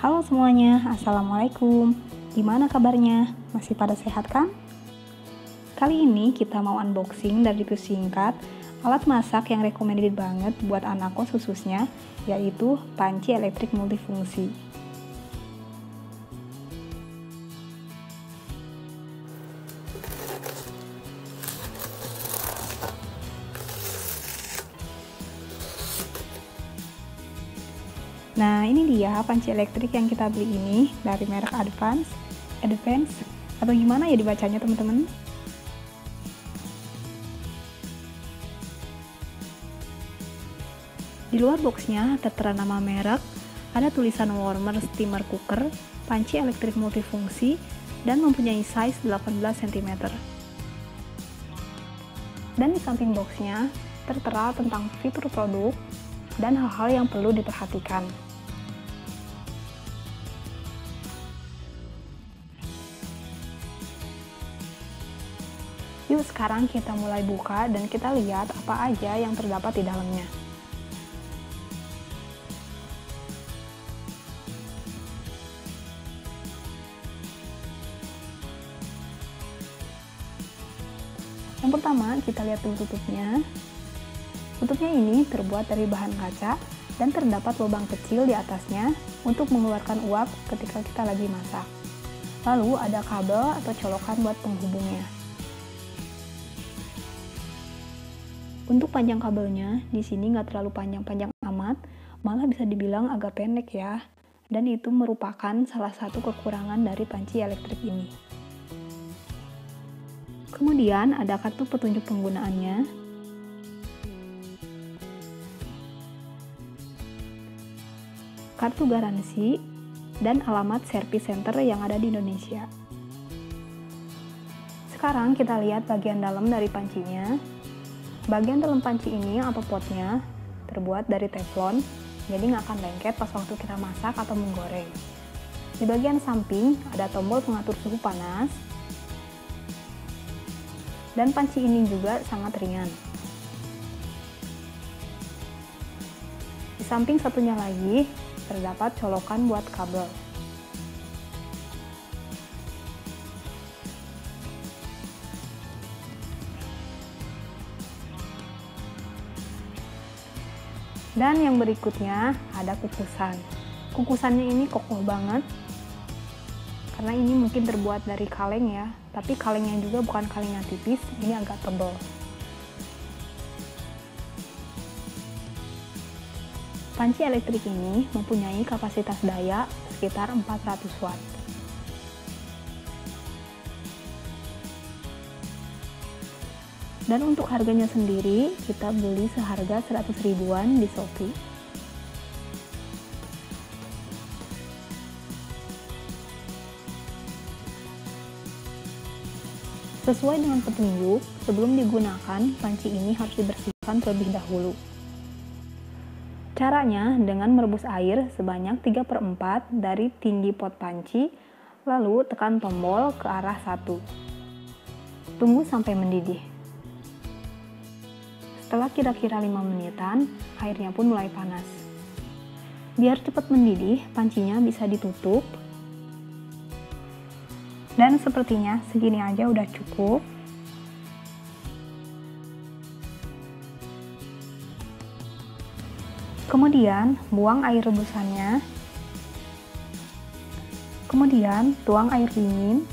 Halo semuanya, Assalamualaikum. Gimana kabarnya? Masih pada sehat kan? Kali ini kita mau unboxing dan review singkat alat masak yang recommended banget buat anak kos khususnya, yaitu panci elektrik multifungsi. Nah, ini dia panci elektrik yang kita beli ini dari merek Advance, Advance, atau gimana ya dibacanya teman-teman? Di luar boxnya tertera nama merek, ada tulisan warmer steamer cooker, panci elektrik multifungsi, dan mempunyai size 18 cm. Dan di samping boxnya tertera tentang fitur produk dan hal-hal yang perlu diperhatikan. Yuk sekarang kita mulai buka dan kita lihat apa aja yang terdapat di dalamnya. Yang pertama, kita lihat dulu tutupnya. Tutupnya ini terbuat dari bahan kaca dan terdapat lubang kecil di atasnya untuk mengeluarkan uap ketika kita lagi masak. Lalu ada kabel atau colokan buat penghubungnya. Untuk panjang kabelnya, di sini nggak terlalu panjang-panjang amat, malah bisa dibilang agak pendek ya. Dan itu merupakan salah satu kekurangan dari panci elektrik ini. Kemudian ada kartu petunjuk penggunaannya. Kartu garansi dan alamat service center yang ada di Indonesia. Sekarang kita lihat bagian dalam dari pancinya. Bagian dalam panci ini atau potnya terbuat dari teflon, jadi nggak akan lengket pas waktu kita masak atau menggoreng. Di bagian samping ada tombol pengatur suhu panas, dan panci ini juga sangat ringan. Di samping satunya lagi, terdapat colokan buat kabel. Dan yang berikutnya ada kukusan. Kukusannya ini kokoh banget karena ini mungkin terbuat dari kaleng ya, tapi kalengnya juga bukan kaleng yang tipis, ini agak tebal. Panci elektrik ini mempunyai kapasitas daya sekitar 400 watt. Dan untuk harganya sendiri, kita beli seharga 100 ribuan di Shopee. Sesuai dengan petunjuk, sebelum digunakan, panci ini harus dibersihkan terlebih dahulu. Caranya dengan merebus air sebanyak 3 per 4 dari tinggi pot panci, lalu tekan tombol ke arah satu. Tunggu sampai mendidih. Setelah kira-kira 5 menitan, airnya pun mulai panas. Biar cepat mendidih, pancinya bisa ditutup. Dan sepertinya segini aja udah cukup. Kemudian buang air rebusannya. Kemudian tuang air dingin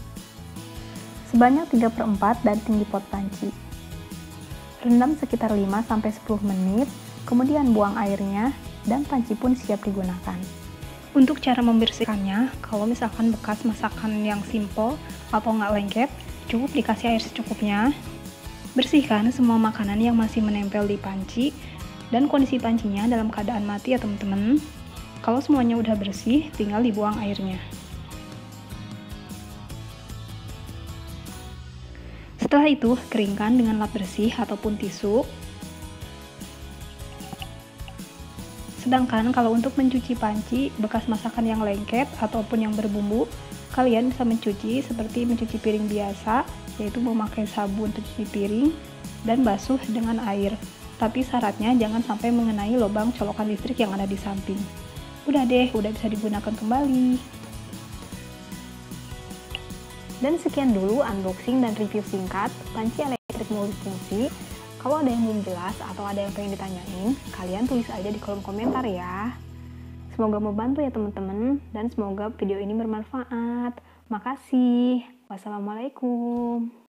sebanyak 3 per 4 dari tinggi pot panci. Rendam sekitar 5-10 menit, kemudian buang airnya, dan panci pun siap digunakan. Untuk cara membersihkannya, kalau misalkan bekas masakan yang simple atau nggak lengket, cukup dikasih air secukupnya. Bersihkan semua makanan yang masih menempel di panci, dan kondisi pancinya dalam keadaan mati ya teman-teman. Kalau semuanya udah bersih, tinggal dibuang airnya. Setelah itu, keringkan dengan lap bersih ataupun tisu. Sedangkan kalau untuk mencuci panci, bekas masakan yang lengket ataupun yang berbumbu, kalian bisa mencuci seperti mencuci piring biasa, yaitu memakai sabun untuk cuci piring dan basuh dengan air. Tapi syaratnya jangan sampai mengenai lubang colokan listrik yang ada di samping. udah deh, udah bisa digunakan kembali. Dan sekian dulu unboxing dan review singkat panci elektrik multifungsi. Kalau ada yang belum jelas atau ada yang pengen ditanyain, kalian tulis aja di kolom komentar ya. Semoga membantu ya teman-teman, dan semoga video ini bermanfaat. Makasih. Wassalamualaikum.